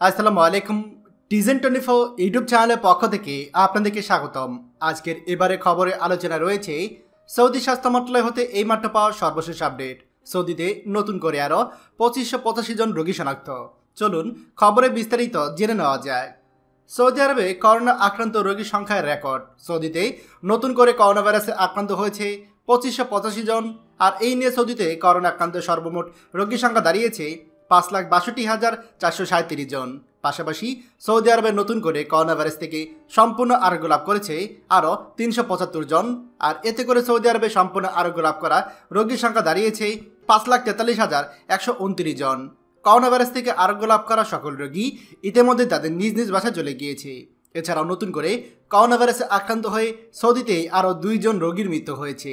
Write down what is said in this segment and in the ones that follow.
আসসালামু আলাইকুম টিজেন twenty four YouTube চ্যানেলের পক্ষ থেকে আপনাদেরকে স্বাগতম। আজকের এবারে খবরে আলোচনা রয়েছে, সৌদি স্বাস্থ্য মন্ত্রণালয় হতে এই মাত্র পাওয়া সর্বশেষ আপডেট। সৌদিতে নতুন করে আরও পঁচিশশো পঁচাশি জন রোগী শনাক্ত। চলুন খবরে বিস্তারিত জেনে নেওয়া যায়। সৌদি আরবে করোনা আক্রান্ত রোগীর সংখ্যায় রেকর্ড। সৌদিতে নতুন করে করোনা ভাইরাসে আক্রান্ত হয়েছে পঁচিশশো পঁচাশি জন, আর এই নিয়ে সৌদিতে করোনা আক্রান্ত সর্বমোট রোগীর সংখ্যা দাঁড়িয়েছে পাঁচ লাখ বাষট্টি হাজার চারশো সাঁত্রিশ জন। পাশাপাশি সৌদি আরবে নতুন করে করোনা ভাইরাস থেকে সম্পূর্ণ আরোগ্য লাভ করেছে আরও তিনশো পঁচাত্তর জন। আর এতে করে সৌদি আরবে সম্পূর্ণ আরোগ্য লাভ করা রোগীর সংখ্যা দাঁড়িয়েছে পাঁচ লাখ তেতাল্লিশ হাজার একশো উনত্রিশ জন। করোনা ভাইরাস থেকে আরোগ্য লাভ করা সকল রোগী ইতিমধ্যে তাদের নিজ নিজ বাসায় চলে গিয়েছে। এছাড়াও নতুন করে করোনা ভাইরাসে আক্রান্ত হয়ে সৌদিতে আরও দুইজন রোগীর মৃত্যু হয়েছে।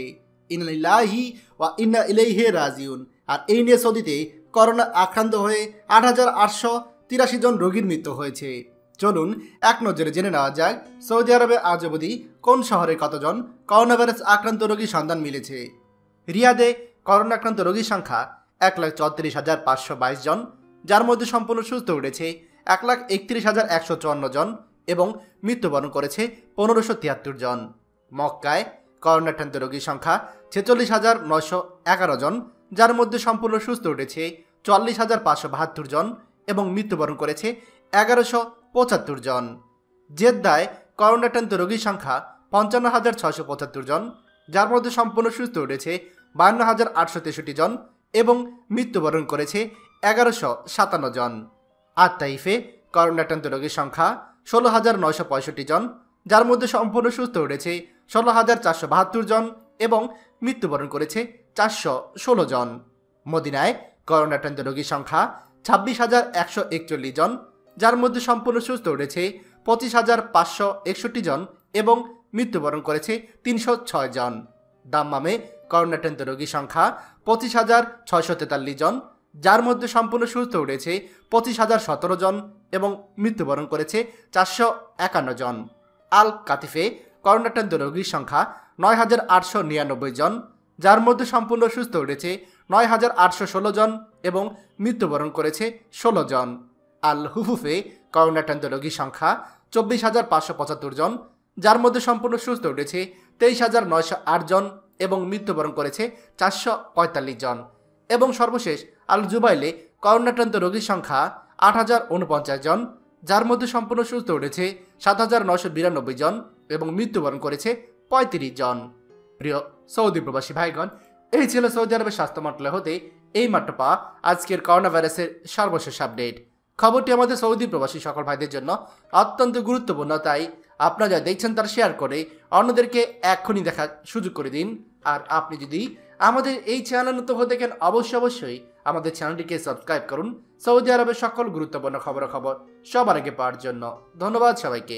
ইনালিল্লাহি ওয়া ইন্না ইলাইহি রাজিউন। আর এই নিয়ে সৌদিতে করোনা আক্রান্ত হয়ে আট হাজার আটশো তিরাশি জন রোগীর মৃত্যু হয়েছে। চলুন এক নজরে জেনে নেওয়া যাক, সৌদি আরবে আজ অবধি কোন শহরে কতজন করোনা ভাইরাস আক্রান্ত রোগীর সন্ধান মিলেছে? রিয়াদে করোনা আক্রান্ত রোগীর সংখ্যা এক লাখ চৌত্রিশ হাজার পাঁচশো বাইশ জন, যার মধ্যে সম্পূর্ণ সুস্থ উঠেছে এক লাখ একত্রিশ হাজার একশো চুয়ান্ন জন এবং মৃত্যুবরণ করেছে পনেরোশো তিয়াত্তর জন। মক্কায় করোনাক্রান্ত রোগীর সংখ্যা ছেচল্লিশ হাজার নয়শো এগারো জন, যার মধ্যে সম্পূর্ণ সুস্থ উঠেছে চল্লিশ হাজার পাঁচশো বাহাত্তর জন এবং মৃত্যুবরণ করেছে এগারোশো পঁচাত্তর জন। জেদ্দায় করোনাক্রান্ত রোগীর সংখ্যা পঞ্চান্ন হাজার ছয়শো পঁচাত্তর জন, যার মধ্যে সম্পূর্ণ সুস্থ উঠেছে বান্ন হাজার আটশো তেষট্টি জন এবং মৃত্যুবরণ করেছে এগারোশো সাতান্ন জন। আর তাইফে করোনাক্রান্ত রোগীর সংখ্যা ষোলো হাজার নয়শো পঁয়ষট্টি জন, যার মধ্যে সম্পূর্ণ সুস্থ উঠেছে ষোলো হাজার চারশো বাহাত্তর জন এবং মৃত্যুবরণ করেছে চারশো ষোলো জন। মদিনায় করোনাক্রান্ত রোগীর সংখ্যা ছাব্বিশ হাজার একশো একচল্লিশ জন, যার মধ্যে সম্পূর্ণ সুস্থ উঠেছে পঁচিশ হাজার পাঁচশো একষট্টি জন এবং মৃত্যুবরণ করেছে তিনশো ছয় জন। দাম্মামে করোনাক্রান্ত রোগীর সংখ্যা পঁচিশ হাজার ছয়শো তেতাল্লিশ জন, যার মধ্যে সম্পূর্ণ সুস্থ উঠেছে পঁচিশ হাজার সতেরো জন এবং মৃত্যুবরণ করেছে চারশো একান্ন জন। আল কাতিফে করোনাক্রান্ত রোগীর সংখ্যা নয় হাজার আটশো নিরানব্বই জন যার মধ্যে সম্পূর্ণ সুস্থ উঠেছে নয় হাজার আটশো ষোলো জন এবং মৃত্যুবরণ করেছে ষোলো জন। আল হুফুফে করোনাক্রান্ত রোগীর সংখ্যা চব্বিশ হাজার পাঁচশো পঁচাত্তর জন, যার মধ্যে সম্পূর্ণ সুস্থ উঠেছে তেইশ হাজার নয়শো আট জন এবং মৃত্যুবরণ করেছে চারশো পঁয়তাল্লিশ জন। এবং সর্বশেষ, আল জুবাইলে করোনাক্রান্ত রোগীর সংখ্যা আট হাজার উনপঞ্চাশ জন, যার মধ্যে সম্পূর্ণ সুস্থ উঠেছে সাত হাজার নশো বিরানব্বই জন এবং মৃত্যুবরণ করেছে পঁয়ত্রিশ জন। প্রিয় সৌদি প্রবাসী ভাইগণ, এই ছিল সৌদি আরবের স্বাস্থ্য মন্ত্রণালয় হতে এই মাত্র পাওয়া আজকের করোনা ভাইরাসের সর্বশেষ আপডেট। খবরটি আমাদের সৌদি প্রবাসী সকল ভাইদের জন্য অত্যন্ত গুরুত্বপূর্ণ, তাই আপনারা যা দেখছেন তারা শেয়ার করে অন্যদেরকে এক্ষুনি দেখার সুযোগ করে দিন। আর আপনি যদি আমাদের এই চ্যানেল নতুন হয়ে দেখেন অবশ্যই অবশ্যই আমাদের চ্যানেলটিকে সাবস্ক্রাইব করুন। সৌদি আরবের সকল গুরুত্বপূর্ণ খবরাখবর সবার আগে পাওয়ার জন্য ধন্যবাদ সবাইকে।